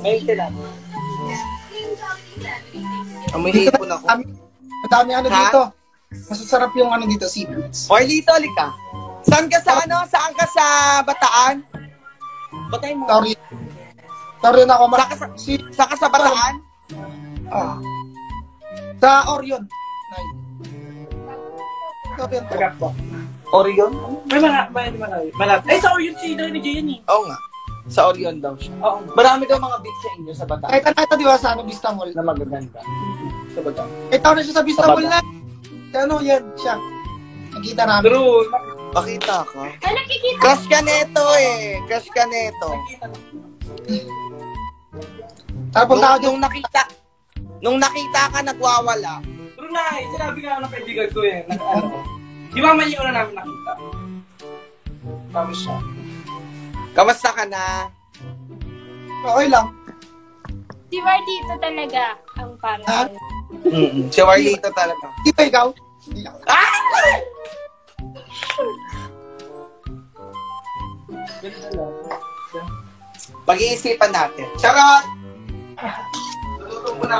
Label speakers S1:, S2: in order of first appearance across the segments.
S1: May sila. Amoy hipon ako.
S2: Ang dami ano
S1: Ha?
S2: dito. Masasarap yung ano dito, seafoods.
S1: Hoy, Lito, lika. Saan ka sa ano? Saan ka sa Bataan? Bataan mo.
S2: Sorry. Sorry na ako.
S1: Saan ka sa,
S2: si,
S1: saan ka sa Bataan?
S2: ah. Sa Orion. Nay. Orion po.
S3: Pagkat po.
S1: Orion?
S3: May mga, may mga, malap. Eh, sa Orion si Dani J yan eh.
S1: Oo nga. Sa Orion daw siya.
S3: Oo.
S1: Marami daw mga beach sa inyo sa Bataan
S2: Kahit ano ito, di ba, sa ano, Vista Mall.
S1: na magaganda. Sa Bataan.
S2: Kahit ako na siya sa Vista
S1: Sa
S2: Mall na. Ano, yan, siya. Nakita namin.
S3: True.
S1: Pakita ka.
S4: Ay, nakikita.
S1: Crush ka neto eh. Crush ka neto.
S3: Na.
S2: Ako
S1: Nung, nung nakita, nung nakita ka, nagwawala.
S3: True na eh. Sinabi nga ako ng kaibigan ko eh. Nag, ano, di ba man yung una namin nakita? Tapos siya.
S1: Kamusta ka na?
S2: Okay lang.
S4: Si Mardito talaga ang para
S2: Ha?
S4: sa'yo.
S1: Mm-mm. Si Warlito talaga.
S2: Di ba ikaw? Hindi ako.
S3: Ganda lang.
S1: Pag-iisipan natin. Charot! Luluto mo na.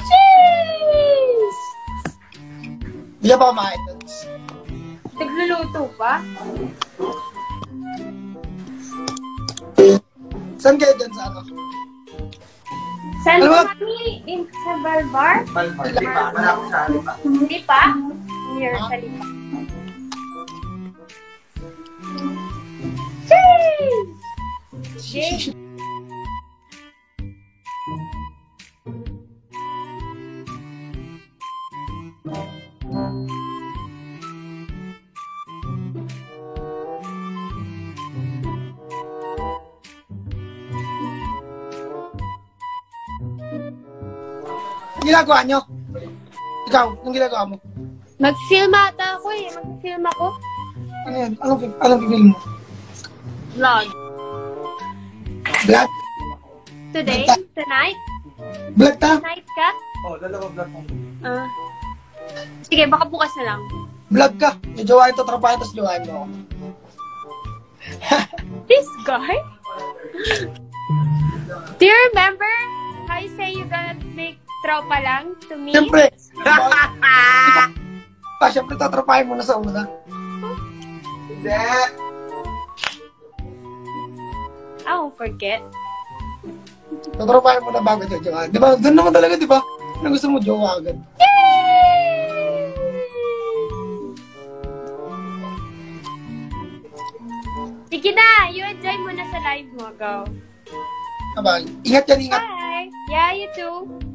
S4: Cheese!
S2: Hindi ka pa kumain.
S4: Nagluluto pa?
S2: Saan kayo dyan sa ano?
S4: Saan
S2: Ano ba?
S4: kami? In, sa Balbar?
S1: Palmar, di ba? Malapit sa Lipa.
S4: Hindi pa? Near sa Lipa. Cheese! Cheese!
S2: Ginagawa nyo? Ikaw, anong ginagawa mo?
S4: Mag-film ata ako eh. Mag-film ako.
S2: Ano yan? Anong, anong film mo?
S4: Vlog.
S2: Vlog?
S4: Today?
S2: Basta.
S4: Tonight?
S2: Vlog ta?
S4: Tonight ka?
S1: Oh, dalawa vlog mo.
S4: Ah. Sige, baka bukas na lang.
S2: Vlog ka. Yung jowain to, trapahin, tapos jowain mo ako.
S4: This guy? Do you remember how you say you gonna make tropa lang to me?
S2: Siyempre. Pa, siyempre, tatrapahin mo na sa una.
S1: Hindi.
S4: I won't forget.
S2: Tatrapahin mo na bago jojowain. Di ba? Doon naman talaga, di ba? Ano gusto mo, jowa agad.
S4: Sige na, you enjoy muna sa live mo. Go.
S2: Bye. Ingat yan, ingat.
S4: Bye. Yeah, you too.